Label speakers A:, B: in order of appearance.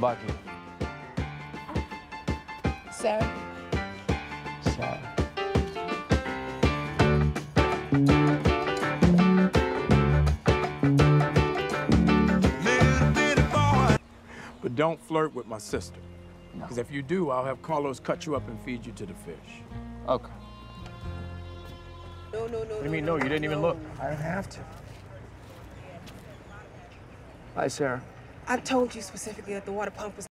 A: Bucky.
B: Sarah.
A: Sarah.
C: But don't flirt with my sister. Because if you do, I'll have Carlos cut you up and feed you to the fish.
A: Okay.
B: No, no, no.
A: What do you mean, no? You didn't even look.
C: I don't have to.
A: Hi, Sarah.
B: I told you specifically that the water pump was